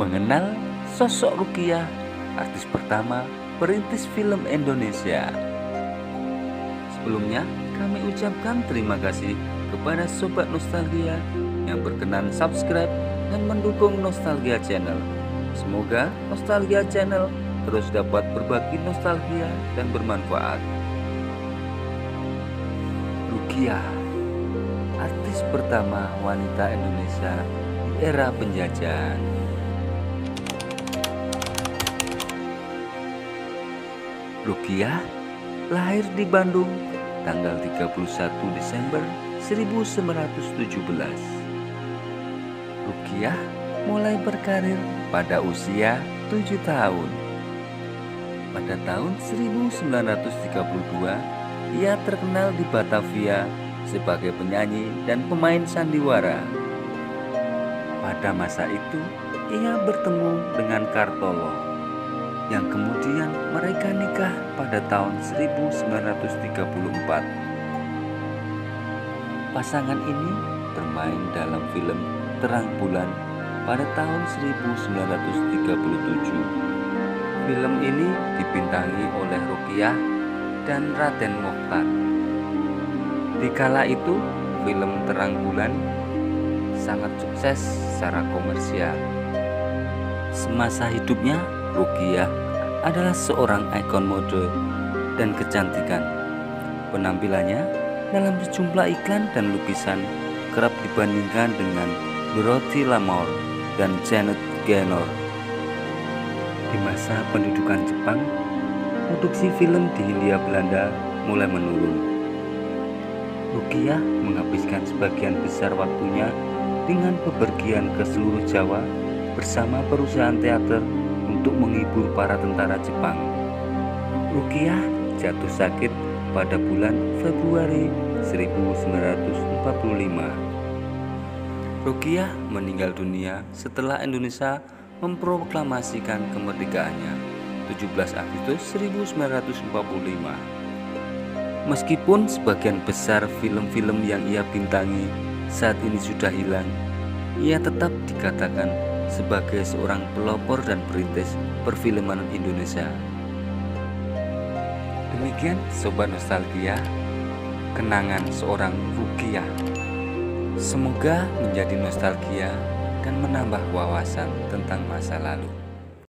mengenal sosok Rukiah, artis pertama perintis film Indonesia. Sebelumnya, kami ucapkan terima kasih kepada Sobat Nostalgia yang berkenan subscribe dan mendukung Nostalgia Channel. Semoga Nostalgia Channel terus dapat berbagi nostalgia dan bermanfaat. Rukiah, artis pertama wanita Indonesia di era penjajahan. Rukiah lahir di Bandung tanggal 31 Desember 1917. Rukiah mulai berkarir pada usia 7 tahun. Pada tahun 1932, ia terkenal di Batavia sebagai penyanyi dan pemain sandiwara. Pada masa itu, ia bertemu dengan Kartolo yang kemudian mereka nikah pada tahun 1934. Pasangan ini bermain dalam film Terang Bulan pada tahun 1937. Film ini dibintangi oleh Rukiah dan Raden Mokhtar. Di kala itu, film Terang Bulan sangat sukses secara komersial. Semasa hidupnya, Rukiah adalah seorang ikon mode dan kecantikan. Penampilannya dalam sejumlah iklan dan lukisan kerap dibandingkan dengan Dorothy Lamour dan Janet Gaynor. Di masa pendudukan Jepang, produksi film di Hindia Belanda mulai menurun. Rukiah menghabiskan sebagian besar waktunya dengan bepergian ke seluruh Jawa bersama perusahaan teater untuk menghibur para tentara Jepang. Rukiah jatuh sakit pada bulan Februari 1945. Rukiah meninggal dunia setelah Indonesia memproklamasikan kemerdekaannya 17 Agustus 1945. Meskipun sebagian besar film-film yang ia bintangi saat ini sudah hilang, ia tetap dikatakan sebagai seorang pelopor dan perintis perfilman Indonesia. Demikian Sobat Nostalgia, kenangan seorang Rukiah. Semoga menjadi nostalgia dan menambah wawasan tentang masa lalu.